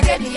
liyabo jadi